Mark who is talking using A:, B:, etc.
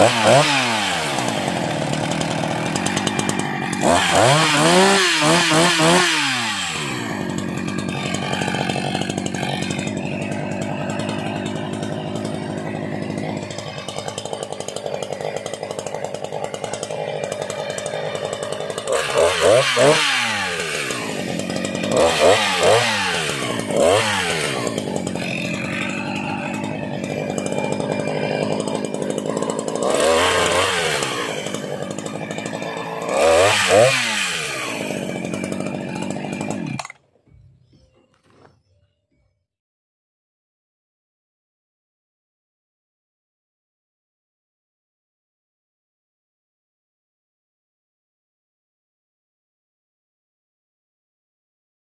A: Oh, Oh.